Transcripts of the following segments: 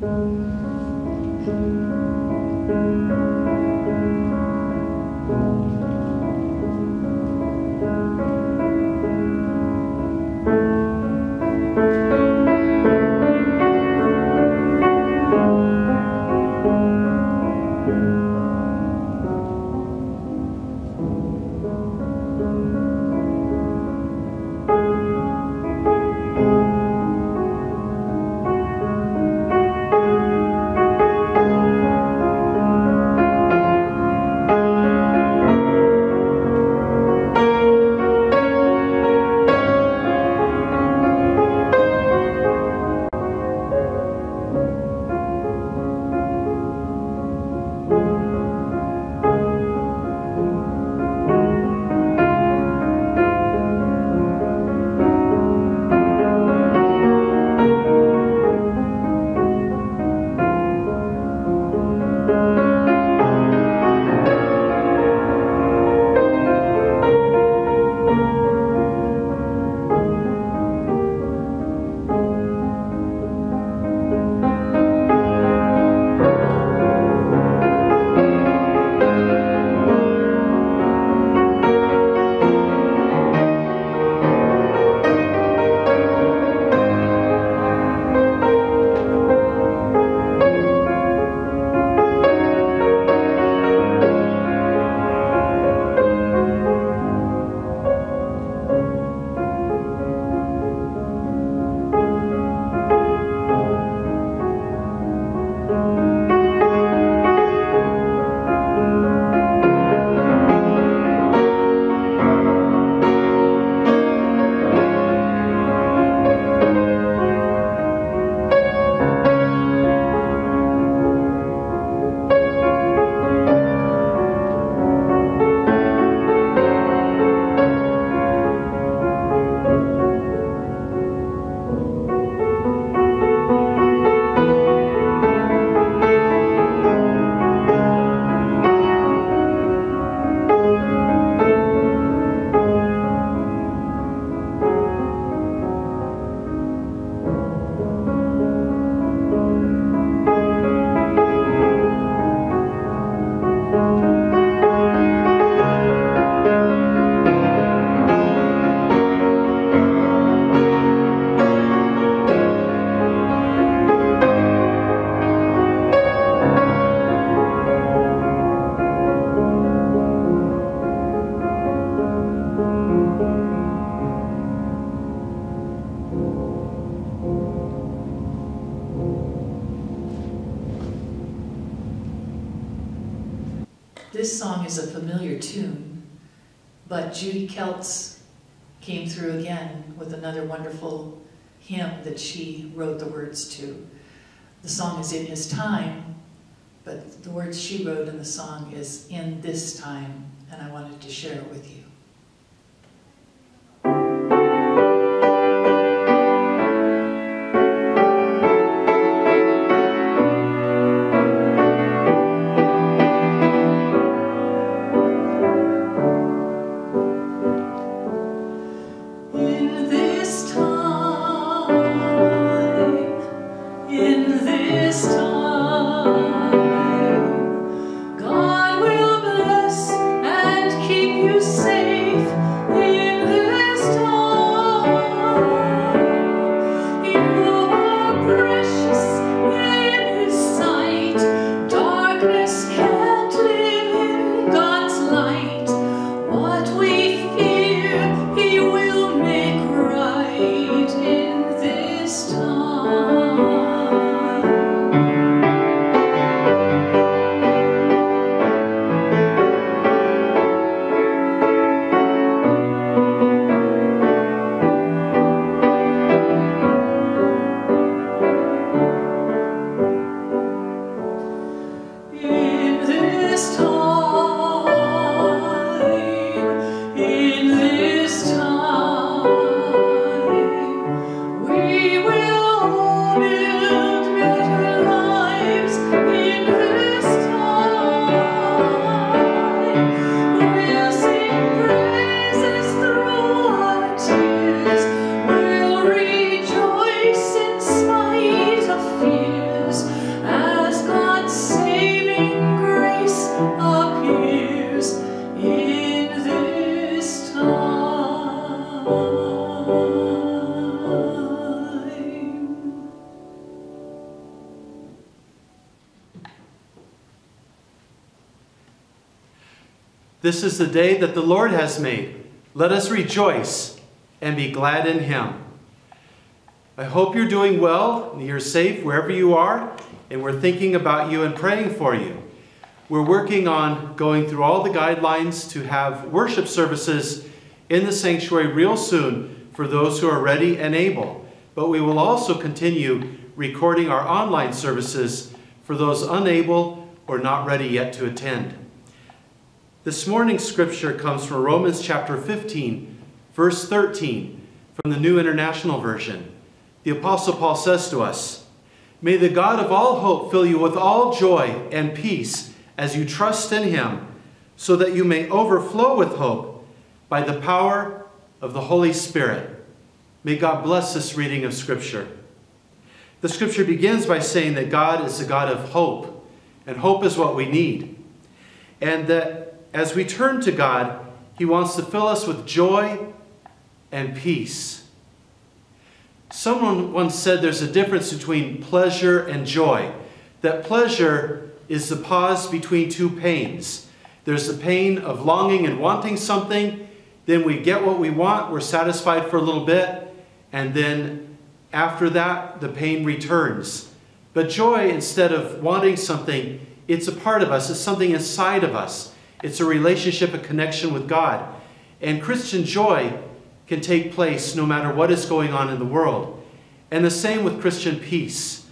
This Judy Kelts came through again with another wonderful hymn that she wrote the words to. The song is In His Time, but the words she wrote in the song is In This Time, and I wanted to share it with you. This is the day that the Lord has made. Let us rejoice and be glad in him. I hope you're doing well and you're safe wherever you are, and we're thinking about you and praying for you. We're working on going through all the guidelines to have worship services in the sanctuary real soon for those who are ready and able. But we will also continue recording our online services for those unable or not ready yet to attend. This morning's scripture comes from Romans chapter 15, verse 13, from the New International Version. The Apostle Paul says to us, May the God of all hope fill you with all joy and peace as you trust in him, so that you may overflow with hope by the power of the Holy Spirit. May God bless this reading of Scripture. The Scripture begins by saying that God is the God of hope, and hope is what we need. And that as we turn to God, He wants to fill us with joy and peace. Someone once said there's a difference between pleasure and joy. That pleasure is the pause between two pains. There's the pain of longing and wanting something, then we get what we want, we're satisfied for a little bit, and then after that, the pain returns. But joy, instead of wanting something, it's a part of us, it's something inside of us. It's a relationship, a connection with God. And Christian joy can take place no matter what is going on in the world. And the same with Christian peace.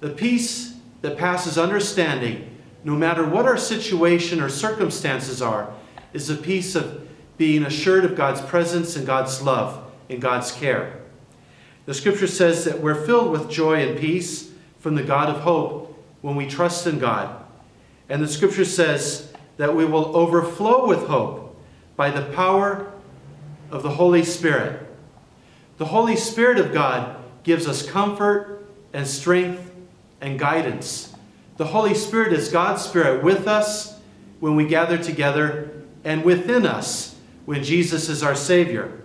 The peace that passes understanding, no matter what our situation or circumstances are, is a peace of being assured of God's presence and God's love and God's care. The scripture says that we're filled with joy and peace from the God of hope when we trust in God. And the scripture says that we will overflow with hope by the power of the Holy Spirit. The Holy Spirit of God gives us comfort and strength and guidance. The Holy Spirit is God's Spirit with us when we gather together and within us when Jesus is our Savior.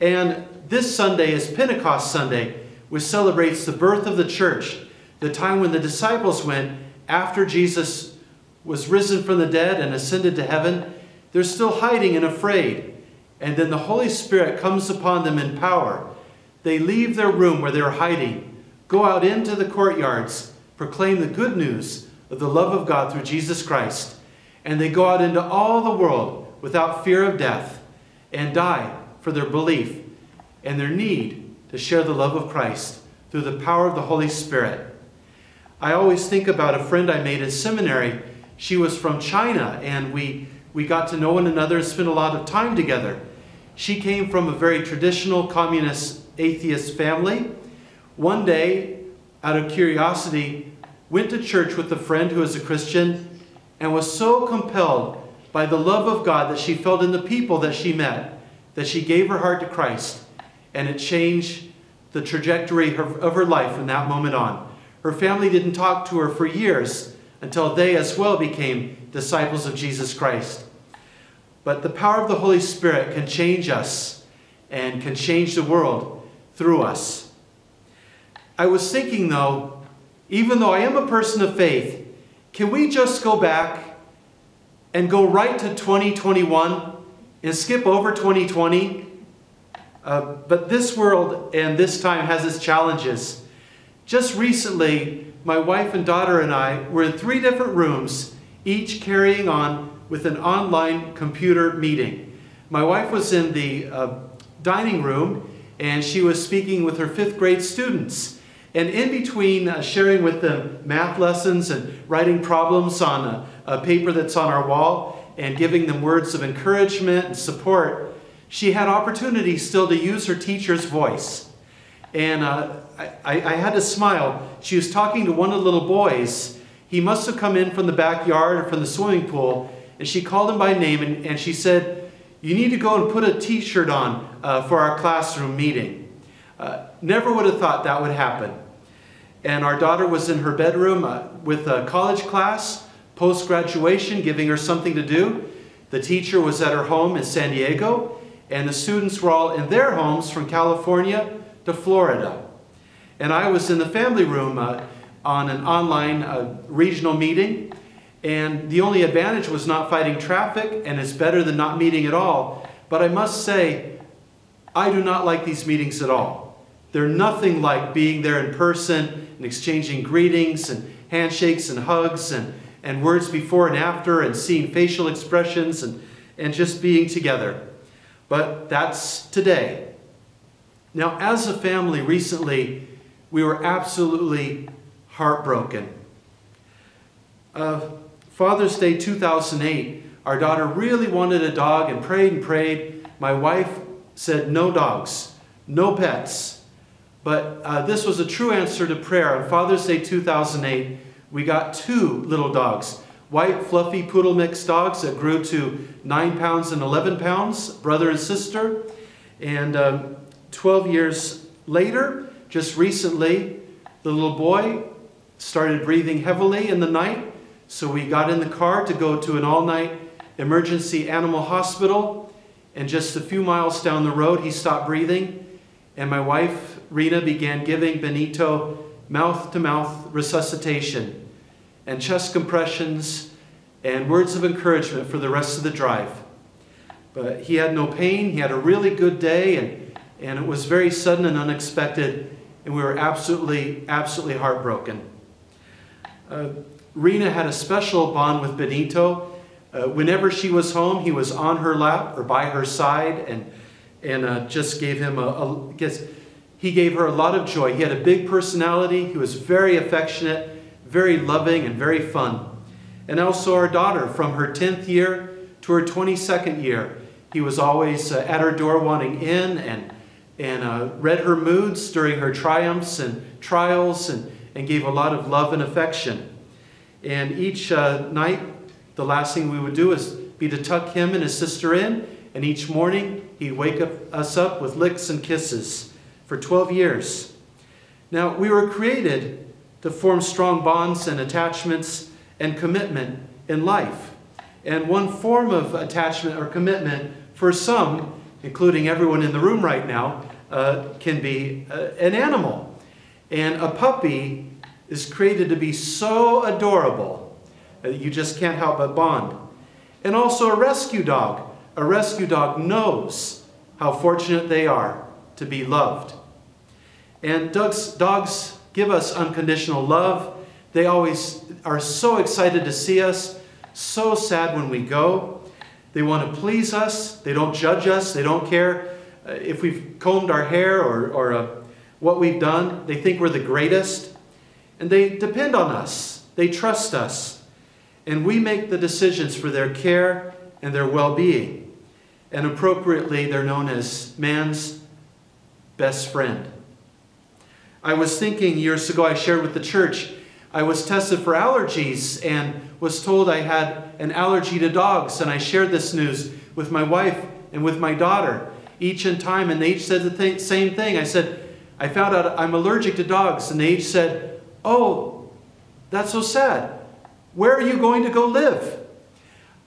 And this Sunday is Pentecost Sunday, which celebrates the birth of the church, the time when the disciples went after Jesus was risen from the dead and ascended to heaven, they're still hiding and afraid. And then the Holy Spirit comes upon them in power. They leave their room where they're hiding, go out into the courtyards, proclaim the good news of the love of God through Jesus Christ, and they go out into all the world without fear of death and die for their belief and their need to share the love of Christ through the power of the Holy Spirit. I always think about a friend I made at seminary she was from China, and we, we got to know one another and spent a lot of time together. She came from a very traditional communist atheist family. One day, out of curiosity, went to church with a friend who was a Christian and was so compelled by the love of God that she felt in the people that she met that she gave her heart to Christ and it changed the trajectory of her life from that moment on. Her family didn't talk to her for years until they as well became disciples of Jesus Christ. But the power of the Holy Spirit can change us and can change the world through us. I was thinking, though, even though I am a person of faith, can we just go back and go right to 2021 and skip over 2020? Uh, but this world and this time has its challenges. Just recently, my wife and daughter and I were in three different rooms, each carrying on with an online computer meeting. My wife was in the uh, dining room and she was speaking with her fifth grade students. And in between uh, sharing with them math lessons and writing problems on a, a paper that's on our wall and giving them words of encouragement and support, she had opportunity still to use her teacher's voice. And uh, I, I, had to smile. She was talking to one of the little boys. He must have come in from the backyard or from the swimming pool. And she called him by name and, and she said, You need to go and put a t shirt on uh, for our classroom meeting. Uh, never would have thought that would happen. And our daughter was in her bedroom uh, with a college class, post graduation, giving her something to do. The teacher was at her home in San Diego, and the students were all in their homes from California to Florida. And I was in the family room uh, on an online uh, regional meeting, And the only advantage was not fighting traffic, and it's better than not meeting at all. But I must say, I do not like these meetings at all. They're nothing like being there in person and exchanging greetings and handshakes and hugs and, and words before and after and seeing facial expressions and, and just being together. But that's today. Now, as a family recently, we were absolutely heartbroken. Uh, Father's Day 2008, our daughter really wanted a dog and prayed and prayed. My wife said, No dogs, no pets. But uh, this was a true answer to prayer. On Father's Day 2008, we got two little dogs white, fluffy poodle mix dogs that grew to 9 pounds and 11 pounds, brother and sister. And um, 12 years later, just recently, the little boy started breathing heavily in the night. So we got in the car to go to an all night emergency animal hospital. And just a few miles down the road, he stopped breathing. And my wife, Rena, began giving Benito mouth to mouth resuscitation and chest compressions and words of encouragement for the rest of the drive. But he had no pain. He had a really good day, and, and it was very sudden and unexpected, and we were absolutely, absolutely heartbroken. Uh, Rena had a special bond with Benito. Uh, whenever she was home, he was on her lap or by her side, and, and uh, just gave him a, a guess, he gave her a lot of joy. He had a big personality. He was very affectionate very loving and very fun. And also our daughter, from her 10th year to her 22nd year, he was always uh, at her door wanting in and, and uh, read her moods during her triumphs and trials and, and gave a lot of love and affection. And each uh, night, the last thing we would do is be to tuck him and his sister in, and each morning he'd wake up, us up with licks and kisses for 12 years. Now, we were created to form strong bonds and attachments and commitment in life. And one form of attachment or commitment for some, including everyone in the room right now, uh, can be uh, an animal. And a puppy is created to be so adorable that you just can't help but bond. And also a rescue dog. A rescue dog knows how fortunate they are to be loved. And dogs, dogs give us unconditional love. They always are so excited to see us, so sad when we go. They want to please us. They don't judge us. They don't care if we've combed our hair or, or uh, what we've done. They think we're the greatest. And they depend on us. They trust us. And we make the decisions for their care and their well being. And appropriately, they're known as man's best friend. I was thinking years ago, I shared with the church, I was tested for allergies and was told I had an allergy to dogs. And I shared this news with my wife and with my daughter each in time, and they each said the th- same thing. I said, I found out I'm allergic to dogs. And they each said, Oh, that's so sad. Where are you going to go live?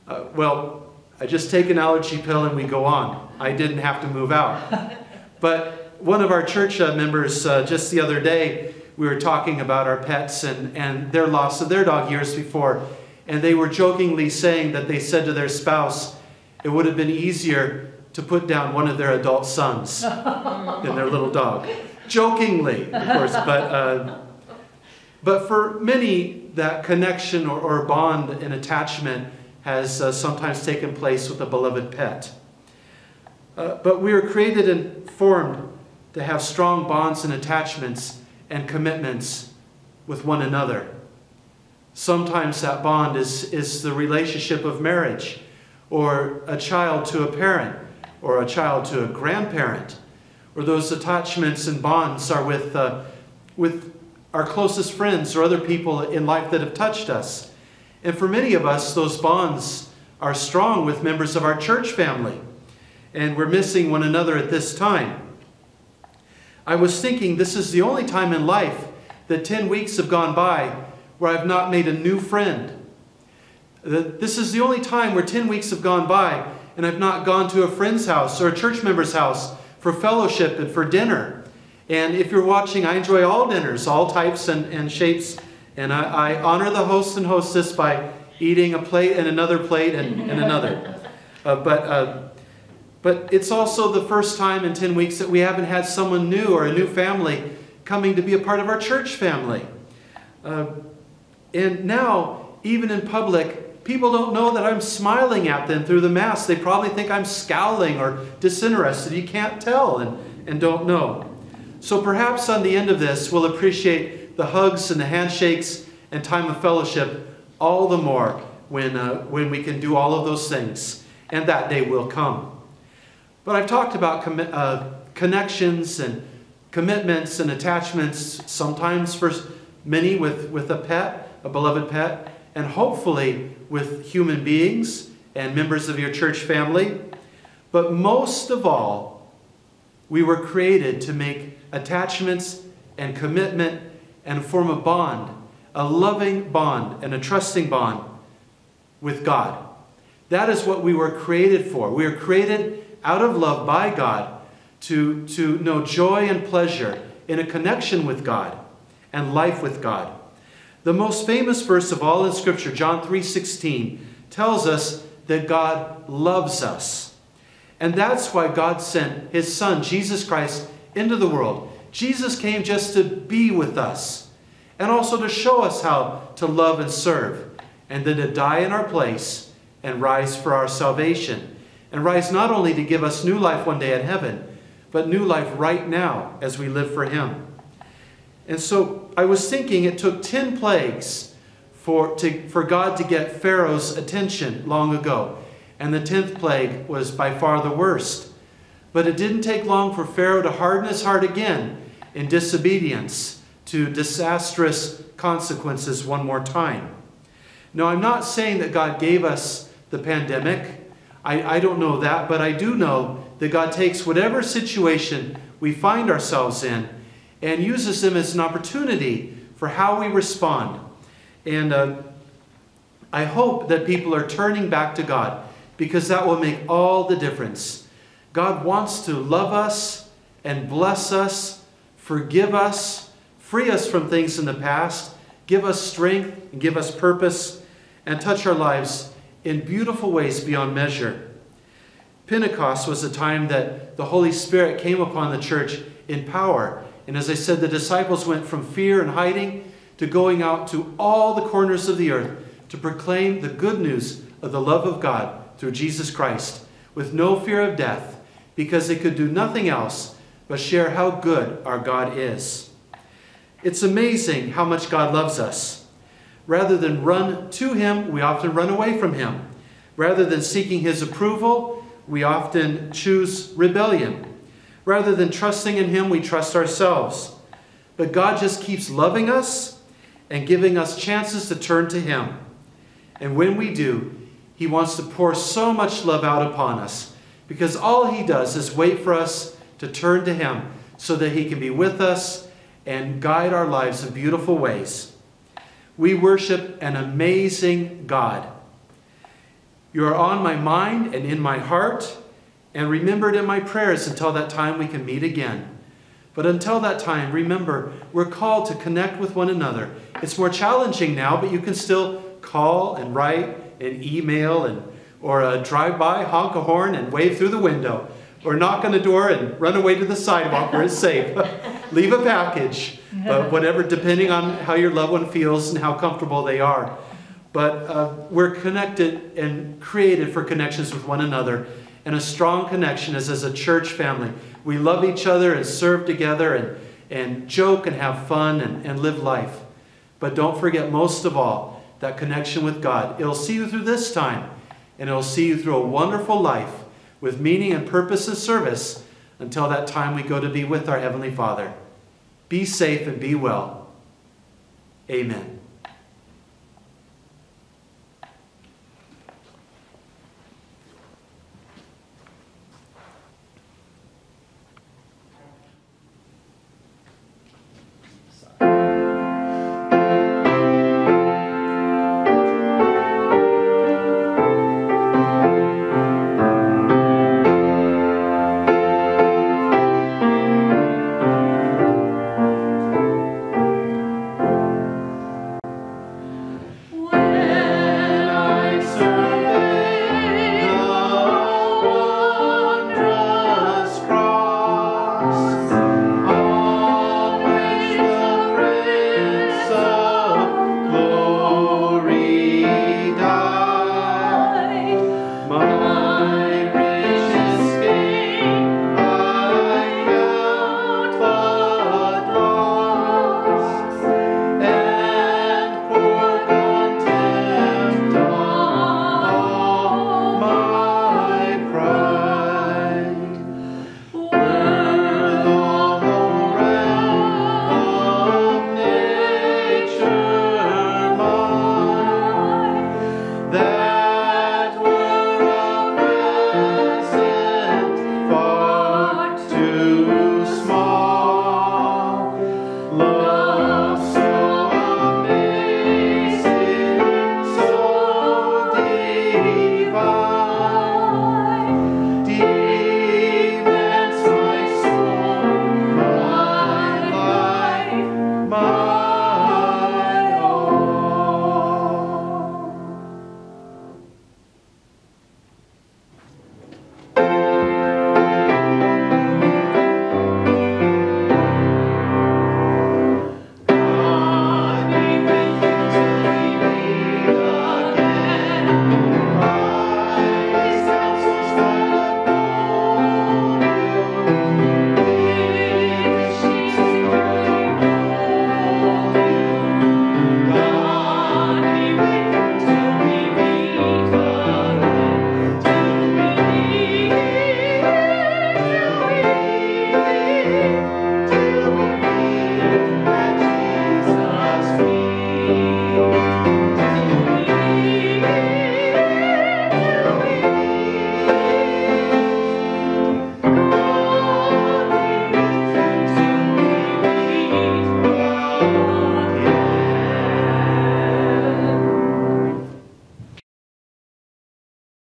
Uh, well, I just take an allergy pill and we go on. I didn't have to move out. But one of our church uh, members uh, just the other day, we were talking about our pets and, and their loss of their dog years before. And they were jokingly saying that they said to their spouse, it would have been easier to put down one of their adult sons and their little dog. Jokingly, of course, but, uh, but for many, that connection or, or bond and attachment has uh, sometimes taken place with a beloved pet. Uh, but we are created and formed to have strong bonds and attachments and commitments with one another. Sometimes that bond is, is the relationship of marriage, or a child to a parent, or a child to a grandparent, or those attachments and bonds are with, uh, with our closest friends or other people in life that have touched us. And for many of us, those bonds are strong with members of our church family, and we're missing one another at this time. I was thinking this is the only time in life that 10 weeks have gone by where I've not made a new friend. This is the only time where 10 weeks have gone by and I've not gone to a friend's house or a church member's house for fellowship and for dinner. And if you're watching, I enjoy all dinners, all types and, and shapes. And I, I honor the host and hostess by eating a plate and another plate and, and another. Uh, but, uh, but it's also the first time in 10 weeks that we haven't had someone new or a new family coming to be a part of our church family. Uh, and now, even in public, people don't know that I'm smiling at them through the mask. They probably think I'm scowling or disinterested. You can't tell and, and don't know. So perhaps on the end of this, we'll appreciate the hugs and the handshakes and time of fellowship all the more when, uh, when we can do all of those things. And that day will come. But I've talked about uh, connections and commitments and attachments, sometimes for many with, with a pet, a beloved pet, and hopefully with human beings and members of your church family. But most of all, we were created to make attachments and commitment and form a bond, a loving bond and a trusting bond with God. That is what we were created for. We were created out of love by God to, to know joy and pleasure in a connection with God and life with God. The most famous verse of all in Scripture, John 3:16, tells us that God loves us. And that's why God sent his son Jesus Christ into the world. Jesus came just to be with us and also to show us how to love and serve and then to die in our place and rise for our salvation and rise not only to give us new life one day in heaven, but new life right now as we live for him. And so I was thinking it took 10 plagues for, to, for God to get Pharaoh's attention long ago. And the 10th plague was by far the worst. But it didn't take long for Pharaoh to harden his heart again in disobedience to disastrous consequences one more time. Now, I'm not saying that God gave us the pandemic. I, I don't know that, but I do know that God takes whatever situation we find ourselves in and uses them as an opportunity for how we respond. And uh, I hope that people are turning back to God because that will make all the difference. God wants to love us and bless us, forgive us, free us from things in the past, give us strength and give us purpose, and touch our lives in beautiful ways beyond measure. Pentecost was a time that the Holy Spirit came upon the church in power and as I said, the disciples went from fear and hiding to going out to all the corners of the earth to proclaim the good news of the love of God through Jesus Christ with no fear of death because they could do nothing else but share how good our God is. It's amazing how much God loves us. Rather than run to Him, we often run away from Him. Rather than seeking His approval, we often choose rebellion. Rather than trusting in Him, we trust ourselves. But God just keeps loving us and giving us chances to turn to Him. And when we do, He wants to pour so much love out upon us because all He does is wait for us to turn to Him so that He can be with us and guide our lives in beautiful ways. We worship an amazing God. You are on my mind and in my heart and remember it in my prayers until that time we can meet again. But until that time, remember, we're called to connect with one another. It's more challenging now, but you can still call and write and email and or uh, drive by, honk a horn, and wave through the window, or knock on the door and run away to the sidewalk where it's safe. Leave a package, but whatever, depending on how your loved one feels and how comfortable they are. But uh, we're connected and created for connections with one another and a strong connection is as a church family. We love each other and serve together and, and joke and have fun and, and live life. But don't forget, most of all, that connection with God. It'll see you through this time, and it'll see you through a wonderful life with meaning and purpose and service until that time we go to be with our Heavenly Father. Be safe and be well. Amen.